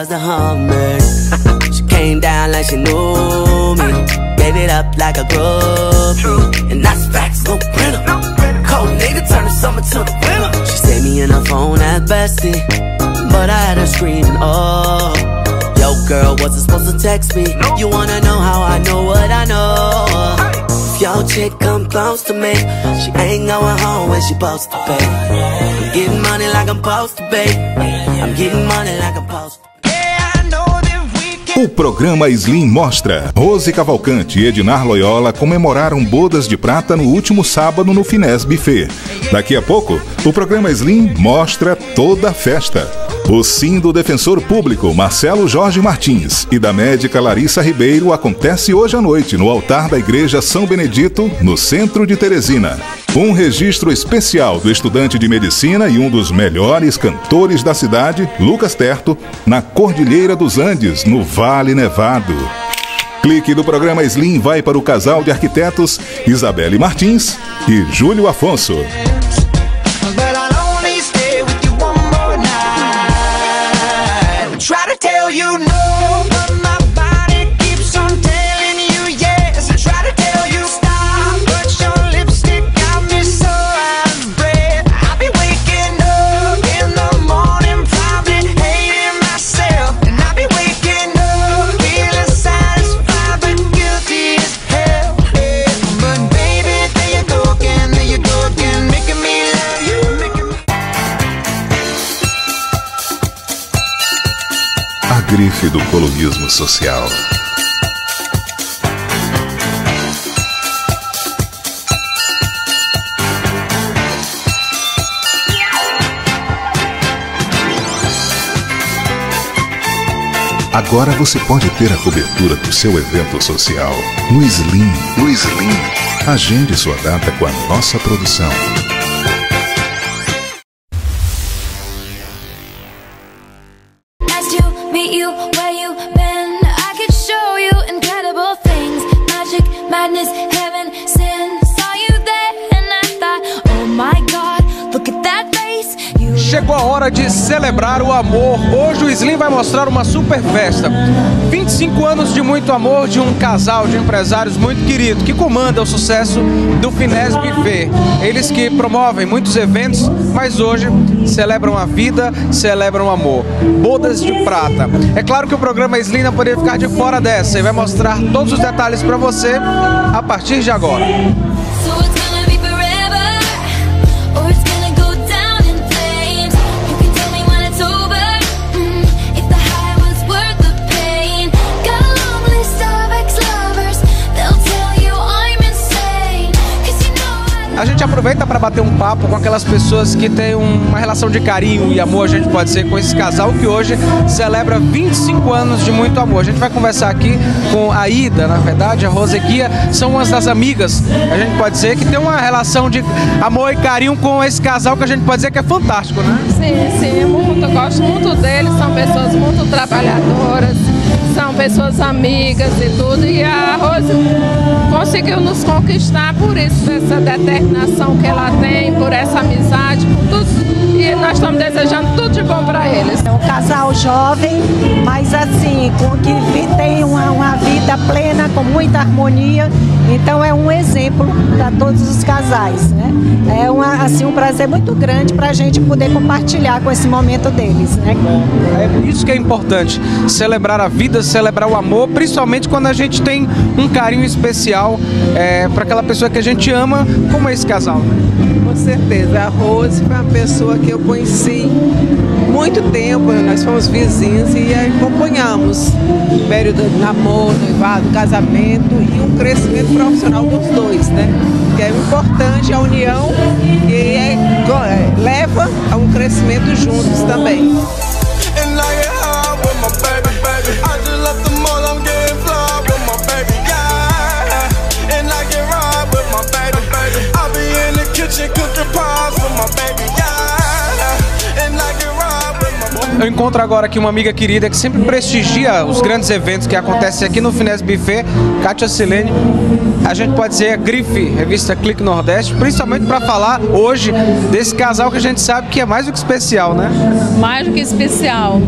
was the Hummer. she came down like she knew me. Gave it up like a groupie. And that's facts, no printer. Cold nigga turn the summer to the winter. She saved me in her phone at bestie. But I had her screaming, oh. Yo, girl, wasn't supposed to text me. You wanna know how I know what I know? If your chick come close to me, she ain't going home when she supposed to pay. I'm getting money like I'm supposed to pay. I'm getting money like I'm supposed to O programa Slim mostra Rose Cavalcante e Edinar Loyola comemoraram bodas de prata no último sábado no Finés Buffet. Daqui a pouco, o programa Slim mostra toda a festa. O sim do defensor público Marcelo Jorge Martins e da médica Larissa Ribeiro acontece hoje à noite no altar da Igreja São Benedito, no centro de Teresina. Um registro especial do estudante de medicina e um dos melhores cantores da cidade, Lucas Terto, na Cordilheira dos Andes, no Vale Nevado. Clique do programa Slim vai para o casal de arquitetos Isabelle Martins e Júlio Afonso. Do colonismo social. Agora você pode ter a cobertura do seu evento social no Slim. No Slim. Agende sua data com a nossa produção. meet you where you been. I could show you incredible things. Magic, madness hora de celebrar o amor. Hoje o Slim vai mostrar uma super festa. 25 anos de muito amor de um casal de empresários muito querido que comanda o sucesso do Finés Buffet. Eles que promovem muitos eventos, mas hoje celebram a vida, celebram o amor. Bodas de prata. É claro que o programa Slim não poderia ficar de fora dessa e vai mostrar todos os detalhes para você a partir de agora. Aproveita para bater um papo com aquelas pessoas que têm uma relação de carinho e amor, a gente pode ser com esse casal que hoje celebra 25 anos de muito amor. A gente vai conversar aqui com a Ida, na verdade, a Roseguia, são umas das amigas, a gente pode dizer, que tem uma relação de amor e carinho com esse casal que a gente pode dizer que é fantástico, né? Sim, sim, muito, eu gosto muito deles, são pessoas muito trabalhadoras são pessoas amigas e tudo. E a Rose conseguiu nos conquistar por isso, essa determinação que ela tem, por essa amizade, por tudo. E nós estamos desejando tudo de bom para eles. É um casal jovem, mas assim, com que com muita harmonia. Então é um exemplo para todos os casais. Né? É uma, assim, um prazer muito grande para a gente poder compartilhar com esse momento deles. Né? É isso que é importante, celebrar a vida, celebrar o amor, principalmente quando a gente tem um carinho especial é, para aquela pessoa que a gente ama, como é esse casal. Com certeza. A Rose foi uma pessoa que eu conheci muito tempo, nós fomos vizinhos e acompanhamos o período de namoro, noivado, casamento e um crescimento profissional dos dois, né? Que é importante a união e é, é, leva a um crescimento juntos também. Eu encontro agora aqui uma amiga querida que sempre prestigia os grandes eventos que acontecem aqui no Finés Buffet, Kátia Silene. A gente pode dizer a grife, revista Clique Nordeste, principalmente para falar hoje desse casal que a gente sabe que é mais do que especial, né? Mais do que especial.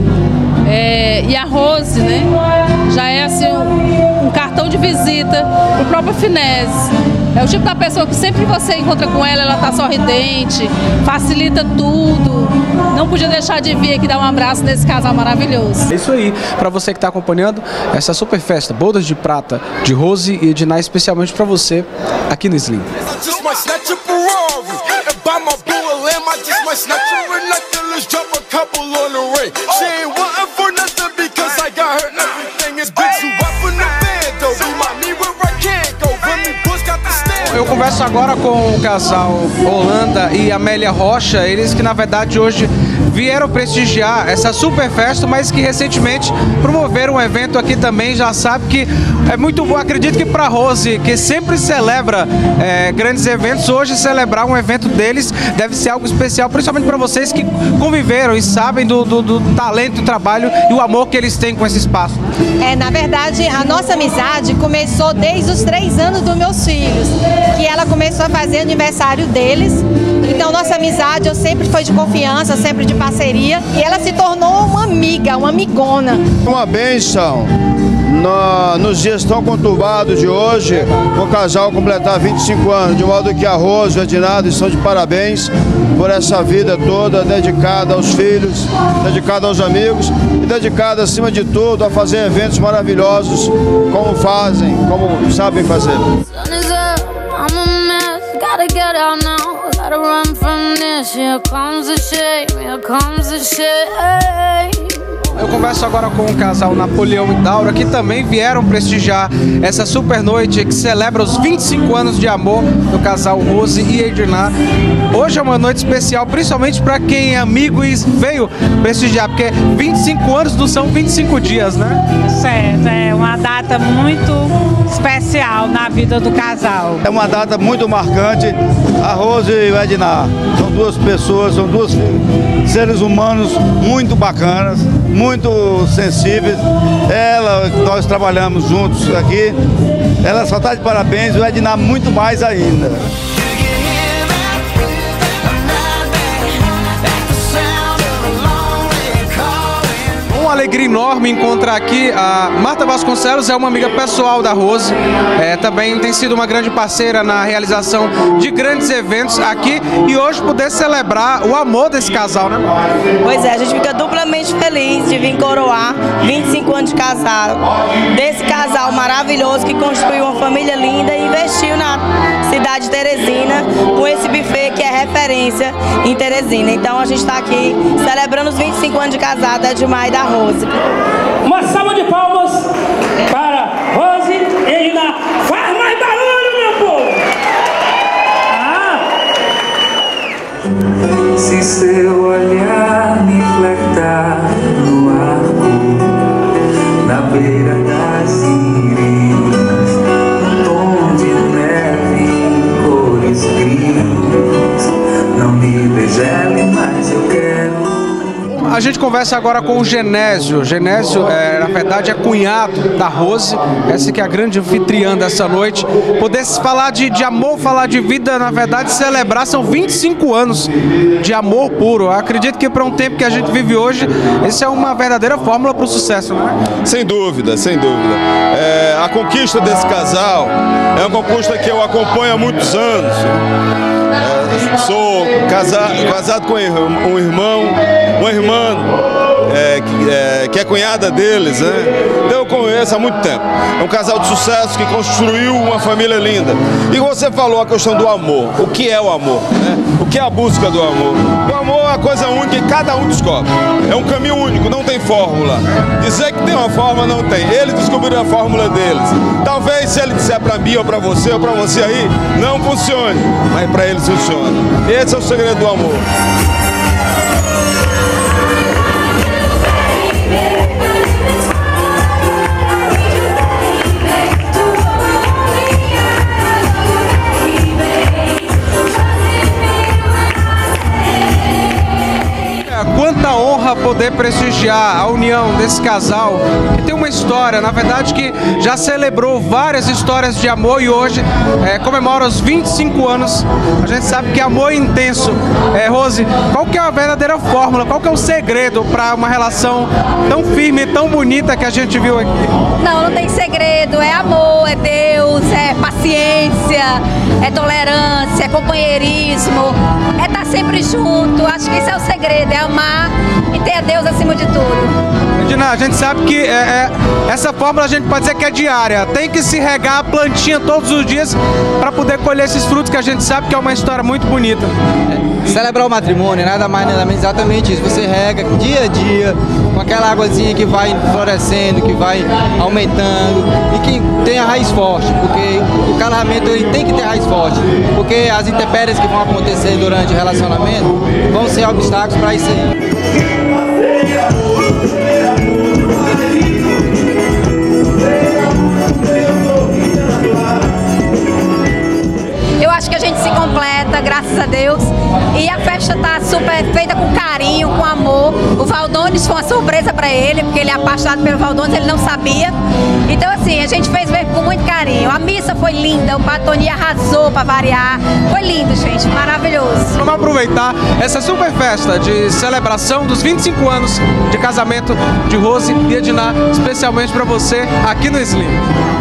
É, e a Rose, né? Já é assim um, um cartão de visita pro próprio Finés. É o tipo da pessoa que sempre que você encontra com ela, ela tá sorridente, facilita tudo. Não podia deixar de vir aqui dar um abraço nesse casal maravilhoso. É isso aí, para você que está acompanhando essa super festa, bodas de prata de Rose e Ednai, especialmente para você aqui no Slim. Eu converso agora com o casal Holanda e Amélia Rocha, eles que na verdade hoje vieram prestigiar essa super festa, mas que recentemente promoveram um evento aqui também. Já sabe que é muito bom. Acredito que para Rose, que sempre celebra é, grandes eventos, hoje celebrar um evento deles deve ser algo especial, principalmente para vocês que conviveram e sabem do, do, do talento, do trabalho e o amor que eles têm com esse espaço. É, na verdade, a nossa amizade começou desde os três anos dos meus filhos, a fazer aniversário deles. Então, nossa amizade eu sempre foi de confiança, sempre de parceria. E ela se tornou uma amiga, uma amigona. Uma benção no, nos dias tão conturbados de hoje, o casal completar 25 anos, de modo que a Rose e o Edinado estão de parabéns por essa vida toda dedicada aos filhos, dedicada aos amigos e dedicada, acima de tudo, a fazer eventos maravilhosos como fazem, como sabem fazer. Gotta run from this, here comes the shame, here comes the shame eu converso agora com o casal Napoleão e Daura, que também vieram prestigiar essa super noite que celebra os 25 anos de amor do casal Rose e Edna. Hoje é uma noite especial, principalmente para quem é amigo e veio prestigiar, porque 25 anos não são 25 dias, né? Certo, é uma data muito especial na vida do casal. É uma data muito marcante. A Rose e o Edna são duas pessoas, são duas seres humanos muito bacanas, muito sensíveis. Ela, nós trabalhamos juntos aqui. Ela só está de parabéns, o Edna muito mais ainda. Alegria enorme encontrar aqui a Marta Vasconcelos, é uma amiga pessoal da Rose, é, também tem sido uma grande parceira na realização de grandes eventos aqui e hoje poder celebrar o amor desse casal, né? Pois é, a gente fica duplamente feliz de vir coroar 25 anos de casado, desse casal maravilhoso que construiu uma família linda e investiu na cidade de Teresina com esse buffet que é referência em Teresina. Então a gente está aqui celebrando os 25 anos de casado é demais da Rose. Uma salva de palmas para Rose e Edna. Faz mais barulho, meu povo! Ah. Se degele, mas eu quero a gente conversa agora com o Genésio. Genésio, é, na verdade, é cunhado da Rose, essa que é a grande anfitriã dessa noite. Poder falar de, de amor, falar de vida, na verdade, celebrar, são 25 anos de amor puro. Eu acredito que para um tempo que a gente vive hoje, isso é uma verdadeira fórmula para o sucesso, não é? Sem dúvida, sem dúvida. É, a conquista desse casal é uma conquista que eu acompanho há muitos anos. É, sou casa, casado com um irmão, uma irmã é, que, é, que, é, cunhada deles, né? Então eu conheço há muito tempo. É um casal de sucesso que construiu uma família linda. E você falou a questão do amor. O que é o amor? Né? O que é a busca do amor? O amor é uma coisa única que cada um descobre. É um caminho único, não tem fórmula. Dizer que tem uma fórmula, não tem. Eles descobriram a fórmula deles. Talvez se ele disser para mim ou para você ou para você aí, não funcione. Mas para eles funciona. Esse é o segredo do amor. Poder prestigiar a união desse casal que tem uma história, na verdade que já celebrou várias histórias de amor e hoje é, comemora os 25 anos. A gente sabe que amor é intenso. É, Rose, qual que é a verdadeira fórmula? Qual que é o segredo para uma relação tão firme, tão bonita que a gente viu aqui? Não, não tem segredo. É amor, é Deus, é paciência, é tolerância, é companheirismo, é estar tá sempre junto. Acho que esse é o segredo, é amar e ter a Deus acima de tudo. Edna, a gente sabe que é, é, essa fórmula a gente pode dizer que é diária. Tem que se regar a plantinha todos os dias para poder colher esses frutos que a gente sabe que é uma história muito bonita. É, celebrar o matrimônio, nada mais nada menos exatamente isso. Você rega dia a dia com aquela águazinha que vai florescendo, que vai aumentando e que tem a raiz forte, porque o casamento ele tem que ter raiz forte, porque as intempéries que vão acontecer durante o relacionamento vão ser obstáculos para isso aí. Para ele, porque ele é apaixonado pelo Valdones, ele não sabia. Então, assim, a gente fez com muito carinho. A missa foi linda, o Patoni arrasou para variar. Foi lindo, gente, maravilhoso. Vamos aproveitar essa super festa de celebração dos 25 anos de casamento de Rose e Edna, especialmente para você aqui no Slim.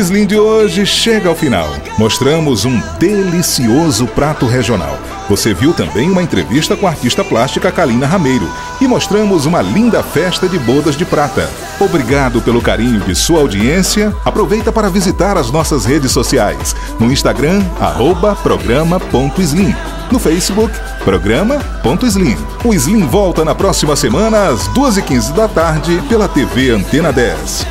Slim de hoje chega ao final. Mostramos um delicioso prato regional. Você viu também uma entrevista com a artista plástica Kalina Rameiro e mostramos uma linda festa de bodas de prata. Obrigado pelo carinho de sua audiência. Aproveita para visitar as nossas redes sociais. No Instagram, arroba programa.slim. No Facebook, programa.slim. O Slim volta na próxima semana às 2h15 da tarde pela TV Antena 10.